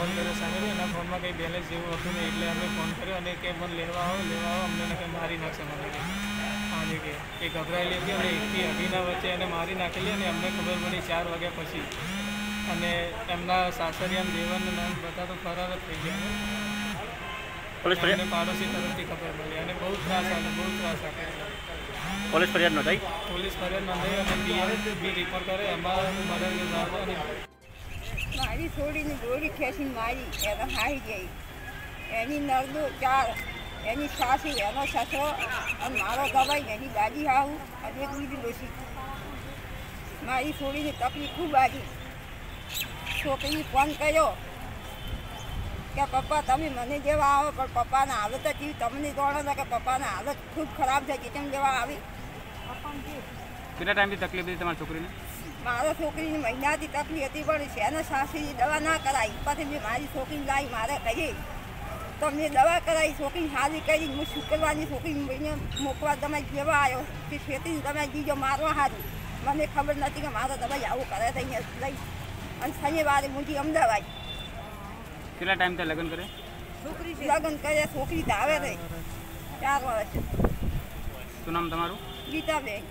phone કર્યો સાહેબ એના ફોનમાં કંઈ બેલેન્સ જેવું હતું નહીં એટલે અમે ફોન કર્યો અને કે મને લેવા આવો લેવા આવો અમને કંઈ મારી નાખશે મને આજે કે એ ગભરાયેલી હતી અને એકથી અઢીના વચ્ચે એને મારી નાખેલી અને અમને ખબર પડી ચાર વાગ્યા પછી અને એમના સાસરિયામ દેવાનનું નામ બધા તો ફરાર જ થઈ ગયા અને પાડોશી તરફથી ખબર પડી અને બહુ ત્રાસ આવે બહુ ત્રાસ આવે પોલીસ ફરિયાદ નોંધાઈ પોલીસ ફરિયાદ નોંધાઈ અને બી રિપોર્ટ કરે એમાં મર્ડર અને મારી છોડીને દોરી ખેંચીને મારી એને હારી ગઈ એની નરદો ચાર એની સાસુ એનો સસરો અને મારો દવાઈ એની દાદી હાવું અને એક બીજી ડોસી મારી છોડીને તકલીફ ખૂબ આવી છોકરી ફોન કર્યો કે પપ્પા તમે મને જેવા આવો પણ પપ્પાના હાલત જ એવી તમને જાણો છો કે પપ્પાના હાલત ખૂબ ખરાબ થઈ ગઈ કેમ જેવા આવી કેટલા ટાઈમથી તકલીફ હતી તમારી છોકરીને મારા છોકરીને મહિનાથી તકલીફ હતી પણ શેના સાસરીની દવા ના કરાવી પછી મેં મારી છોકરીને લાવી મારે કહી તો મેં દવા કરાવી છોકરીને હારી કરી હું શુક્રવારની છોકરીને મહિને મૂકવા તમે જેવા આવ્યો કે ખેતીની તમે જીજો મારવા હારું મને ખબર નથી કે મારા દવાઈ આવું કરે તો અહીંયા લઈ અને શનિવારે મૂકી અમદાવાદ કેટલા ટાઈમ ત્યાં લગ્ન કરે લગ્ન કરે છોકરી ધાવે રહી ચાર વર્ષ શું નામ તમારું ગીતાબેન